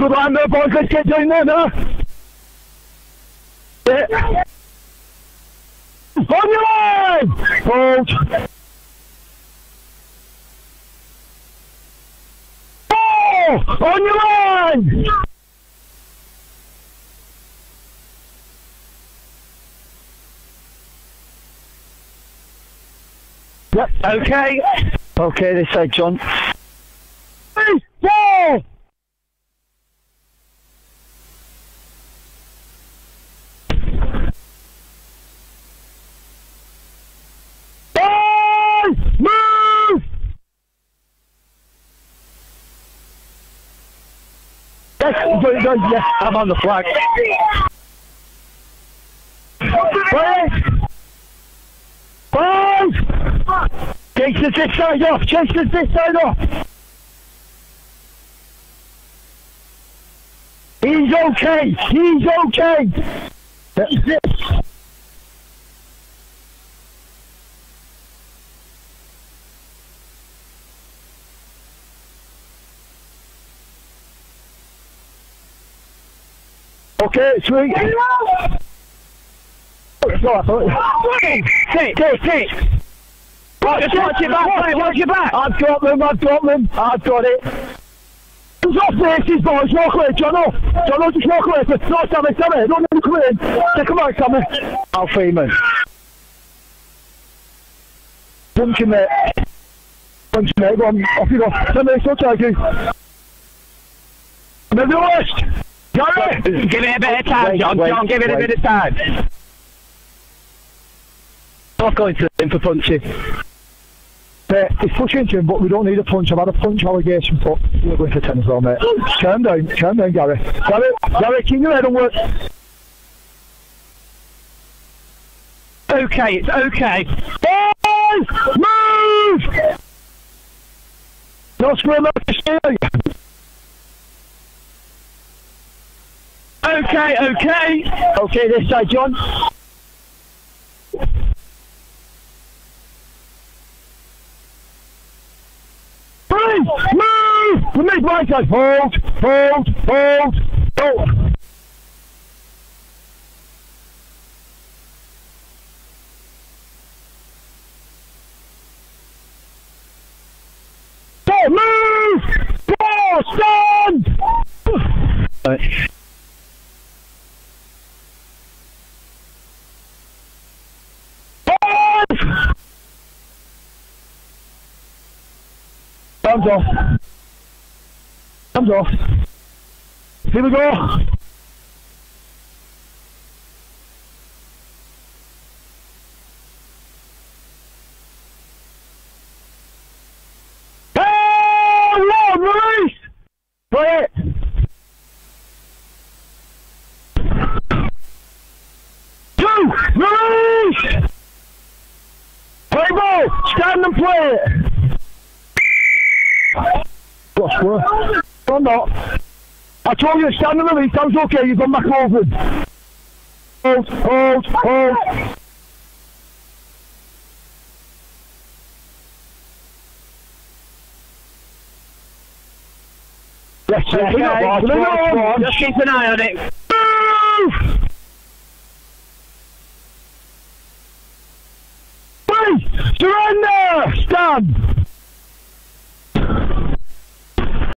good line there, boys. Let's get down there now. Yeah. On your line! Hold. Oh! On your line! Yep. Okay. Okay, this side, John. Good, I'm on the flag. Five! Five! Jason's this side off! Jason's this side off! He's okay! He's okay! That's it! Okay, sweet. Sit, sit, sit. Just watch your back, mate, watch your back. I've got them, I've got them, I've got it. Who's off faces, boys? Walk away, Jono. Jono, just walk away. No, Sammy, Sammy, don't let me come in. Take him out, Sammy. Al Freeman. Punch him, mate. Punch him, mate. Go on, off you go. Sammy, so you. The worst. Gary! Give it a bit of time, John. wait, John, give it a bit of time. Not going to him for punching. Mate, he's pushing him, but we don't need a punch. I've had a punch allegation, but we're going for 10 as well, mate. Calm down, calm down, Gary. Gary, Gary, keep your head on work. Okay, it's okay. Boys, move! No scream like a Okay, okay. Okay, this side, John. Move! Move! We make my side. Hold, hold, hold, hold. Move! Thumbs off. Thumbs off. Here we go. Oh! Play it. Two, release! Play ball, stand and play it. I'm not. I told you to stand in the lead, sounds okay, you've gone back over. Hold, hold, hold. Yes, okay. okay. Just keep an eye on it. Move. Please Surrender! Stand!